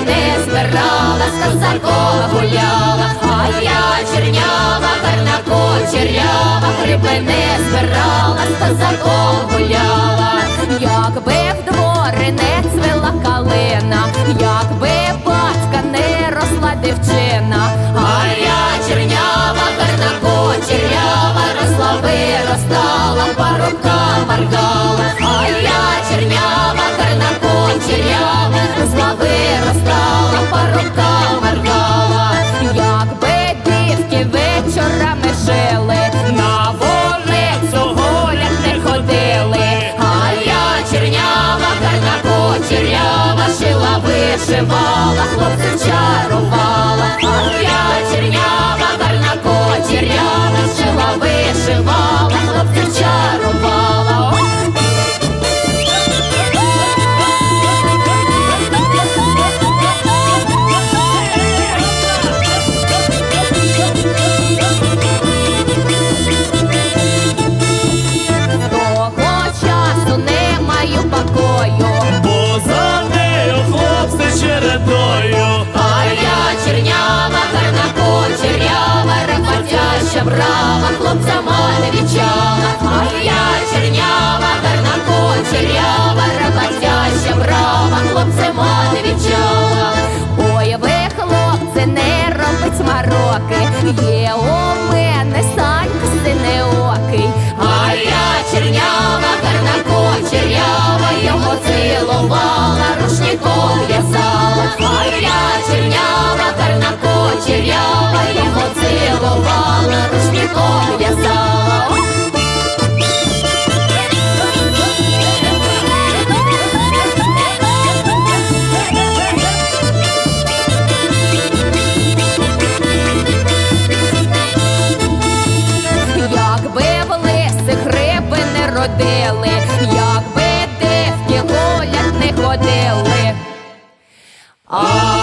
не збирала, з Казакова гуляла, а я чернява, гарна кочерява, гриби не збирала, з Казакова гуляла, якби вдвох. вишивала хлопцем Ah!